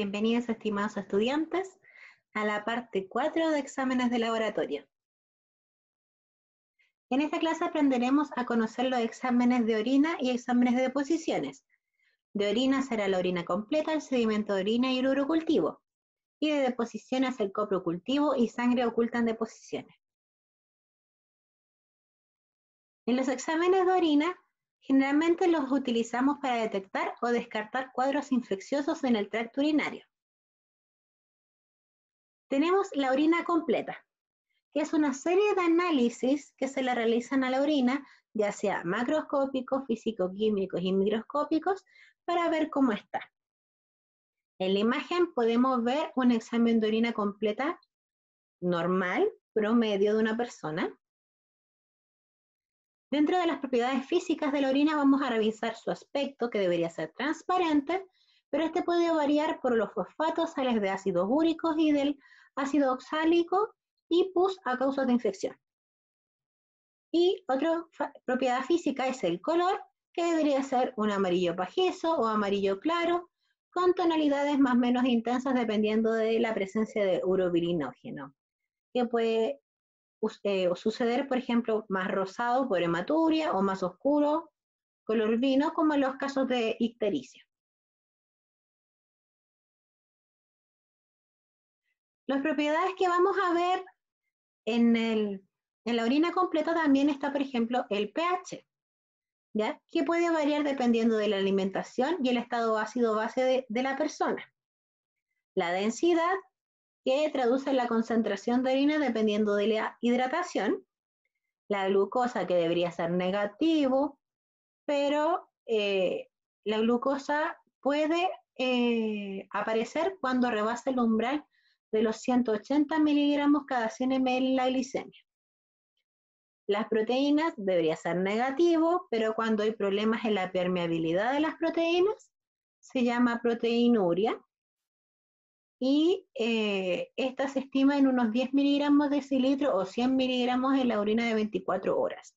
Bienvenidos, estimados estudiantes, a la parte 4 de exámenes de laboratorio. En esta clase aprenderemos a conocer los exámenes de orina y exámenes de deposiciones. De orina será la orina completa, el sedimento de orina y el urocultivo. Y de deposiciones el coprocultivo y sangre oculta en deposiciones. En los exámenes de orina Generalmente los utilizamos para detectar o descartar cuadros infecciosos en el tracto urinario. Tenemos la orina completa, que es una serie de análisis que se le realizan a la orina, ya sea macroscópicos, físico-químicos y microscópicos, para ver cómo está. En la imagen podemos ver un examen de orina completa normal, promedio de una persona. Dentro de las propiedades físicas de la orina vamos a revisar su aspecto, que debería ser transparente, pero este puede variar por los fosfatos, sales de ácidos úricos y del ácido oxálico y pus a causa de infección. Y otra propiedad física es el color, que debería ser un amarillo pajizo o amarillo claro, con tonalidades más o menos intensas dependiendo de la presencia de urobirinógeno, que puede eh, suceder, por ejemplo, más rosado por hematuria o más oscuro, color vino, como en los casos de ictericia. Las propiedades que vamos a ver en, en la orina completa también está, por ejemplo, el pH, ¿ya? que puede variar dependiendo de la alimentación y el estado ácido base de, de la persona. La densidad, que traduce la concentración de orina dependiendo de la hidratación, la glucosa que debería ser negativo, pero eh, la glucosa puede eh, aparecer cuando rebasa el umbral de los 180 miligramos cada 100 ml la glicemia. Las proteínas debería ser negativo, pero cuando hay problemas en la permeabilidad de las proteínas, se llama proteinuria y eh, esta se estima en unos 10 miligramos de cilitro o 100 miligramos en la orina de 24 horas.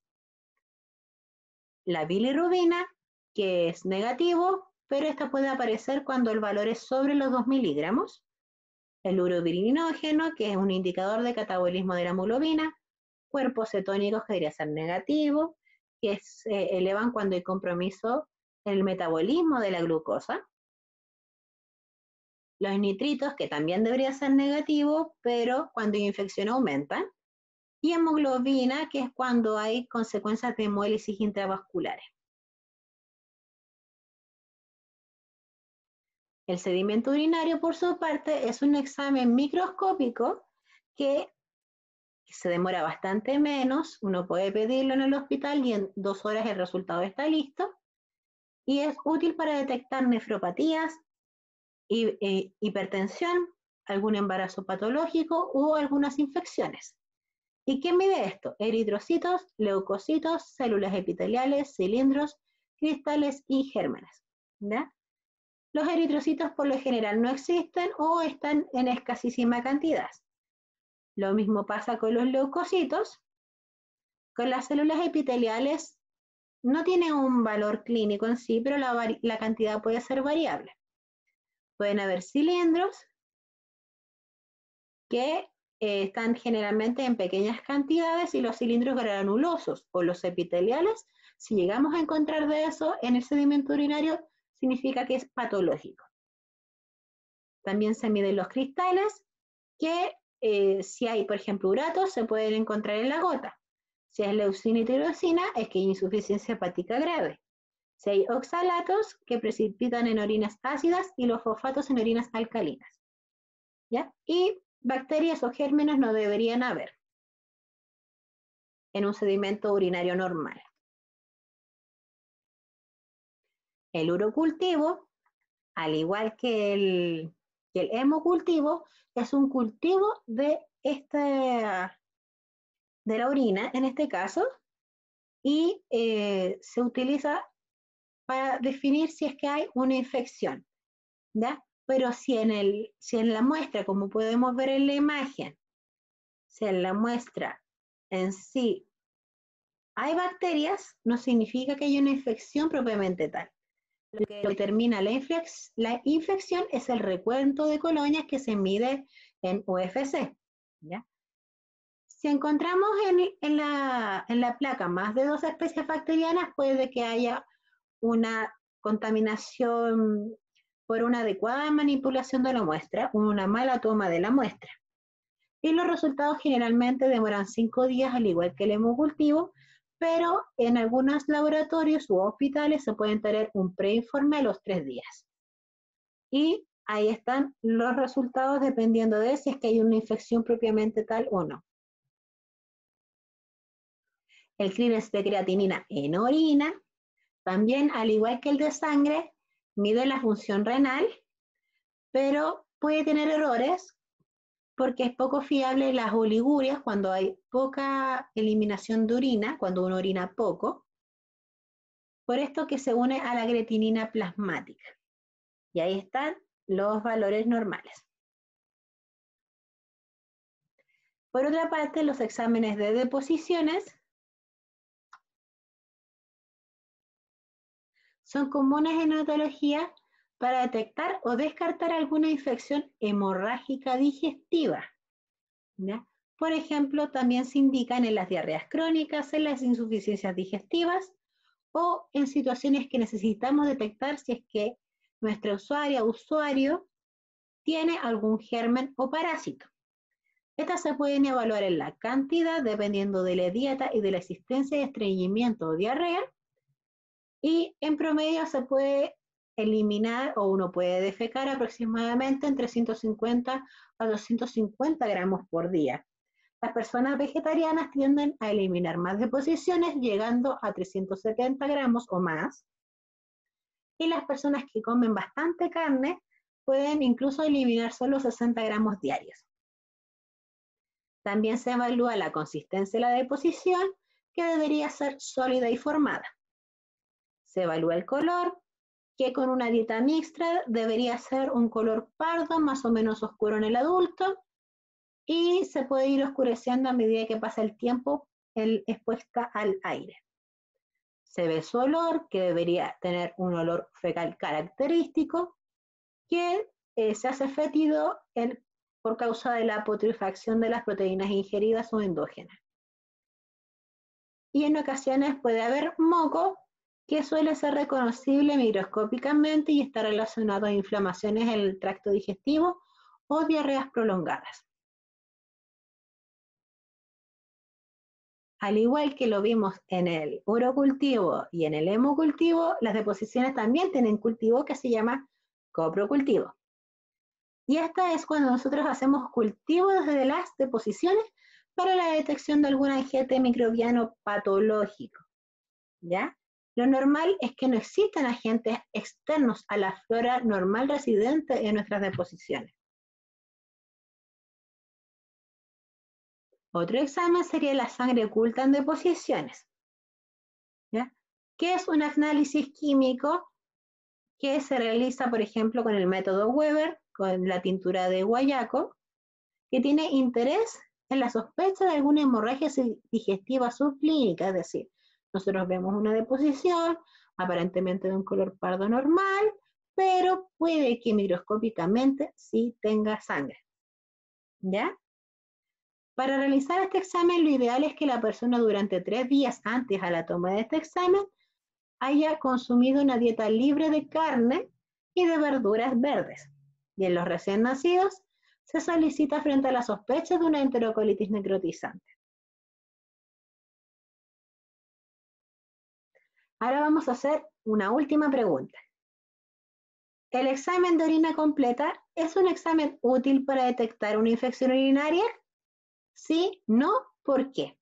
La bilirrubina, que es negativo, pero esta puede aparecer cuando el valor es sobre los 2 miligramos. El urobirinógeno, que es un indicador de catabolismo de la hemoglobina. Cuerpos cetónicos, que debería ser negativo, que se elevan cuando hay compromiso en el metabolismo de la glucosa los nitritos, que también debería ser negativo, pero cuando hay infección aumentan, y hemoglobina, que es cuando hay consecuencias de hemólisis intravasculares. El sedimento urinario, por su parte, es un examen microscópico que se demora bastante menos, uno puede pedirlo en el hospital y en dos horas el resultado está listo, y es útil para detectar nefropatías, hipertensión, algún embarazo patológico o algunas infecciones. ¿Y qué mide esto? Eritrocitos, leucocitos, células epiteliales, cilindros, cristales y gérmenes. Los eritrocitos por lo general no existen o están en escasísima cantidad. Lo mismo pasa con los leucocitos. Con las células epiteliales no tienen un valor clínico en sí, pero la cantidad puede ser variable. Pueden haber cilindros que eh, están generalmente en pequeñas cantidades y los cilindros granulosos o los epiteliales, si llegamos a encontrar de eso en el sedimento urinario, significa que es patológico. También se miden los cristales, que eh, si hay, por ejemplo, uratos, se pueden encontrar en la gota. Si es leucina y tirosina, es que hay insuficiencia hepática grave. Si hay oxalatos que precipitan en orinas ácidas y los fosfatos en orinas alcalinas. ¿Ya? Y bacterias o gérmenes no deberían haber en un sedimento urinario normal. El urocultivo, al igual que el, hemocultivo, es un cultivo de, esta, de la orina, en este caso, y eh, se utiliza para definir si es que hay una infección. ¿ya? Pero si en, el, si en la muestra, como podemos ver en la imagen, si en la muestra en sí hay bacterias, no significa que haya una infección propiamente tal. lo que determina la, la infección es el recuento de colonias que se mide en UFC. Si encontramos en, la, en la placa más de dos especies bacterianas, puede que haya una contaminación por una adecuada manipulación de la muestra, una mala toma de la muestra. Y los resultados generalmente demoran cinco días, al igual que el hemocultivo, pero en algunos laboratorios u hospitales se pueden tener un preinforme a los tres días. Y ahí están los resultados dependiendo de si es que hay una infección propiamente tal o no. El clínex de creatinina en orina, también al igual que el de sangre, mide la función renal, pero puede tener errores porque es poco fiable las oligurias cuando hay poca eliminación de orina, cuando uno orina poco, por esto que se une a la creatinina plasmática. Y ahí están los valores normales. Por otra parte, los exámenes de deposiciones son comunes en etología para detectar o descartar alguna infección hemorrágica digestiva. Por ejemplo, también se indican en las diarreas crónicas, en las insuficiencias digestivas o en situaciones que necesitamos detectar si es que nuestra usuaria o usuario tiene algún germen o parásito. Estas se pueden evaluar en la cantidad dependiendo de la dieta y de la existencia de estreñimiento o diarrea. Y en promedio se puede eliminar o uno puede defecar aproximadamente entre 150 a 250 gramos por día. Las personas vegetarianas tienden a eliminar más deposiciones llegando a 370 gramos o más. Y las personas que comen bastante carne pueden incluso eliminar solo 60 gramos diarios. También se evalúa la consistencia de la deposición, que debería ser sólida y formada. Se evalúa el color, que con una dieta mixta debería ser un color pardo, más o menos oscuro en el adulto, y se puede ir oscureciendo a medida que pasa el tiempo expuesta al aire. Se ve su olor, que debería tener un olor fecal característico, que eh, se hace fétido por causa de la putrefacción de las proteínas ingeridas o endógenas. Y en ocasiones puede haber moco, que suele ser reconocible microscópicamente y está relacionado a inflamaciones en el tracto digestivo o diarreas prolongadas. Al igual que lo vimos en el urocultivo y en el hemocultivo, las deposiciones también tienen cultivo que se llama coprocultivo. Y esta es cuando nosotros hacemos cultivo desde las deposiciones para la detección de algún agente microbiano patológico. ¿Ya? Lo normal es que no existan agentes externos a la flora normal residente en nuestras deposiciones. Otro examen sería la sangre oculta en deposiciones. ¿Qué es un análisis químico que se realiza, por ejemplo, con el método Weber, con la tintura de guayaco, que tiene interés en la sospecha de alguna hemorragia digestiva subclínica, es decir, nosotros vemos una deposición, aparentemente de un color pardo normal, pero puede que microscópicamente sí tenga sangre. ¿Ya? Para realizar este examen, lo ideal es que la persona durante tres días antes a la toma de este examen haya consumido una dieta libre de carne y de verduras verdes. Y en los recién nacidos se solicita frente a la sospecha de una enterocolitis necrotizante. Ahora vamos a hacer una última pregunta. ¿El examen de orina completa es un examen útil para detectar una infección urinaria? Sí, no, ¿por qué?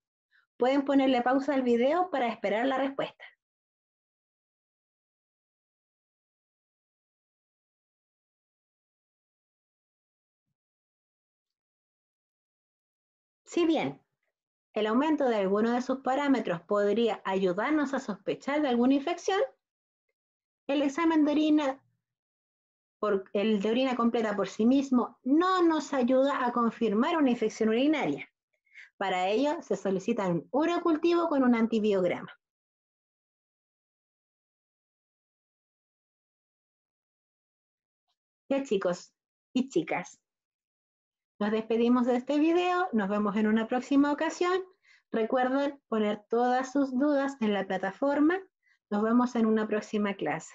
Pueden ponerle pausa al video para esperar la respuesta. Si bien el aumento de alguno de sus parámetros podría ayudarnos a sospechar de alguna infección, el examen de orina, por, el de orina completa por sí mismo, no nos ayuda a confirmar una infección urinaria. Para ello se solicita un urocultivo con un antibiograma. Chicos y chicas, nos despedimos de este video, nos vemos en una próxima ocasión. Recuerden poner todas sus dudas en la plataforma. Nos vemos en una próxima clase.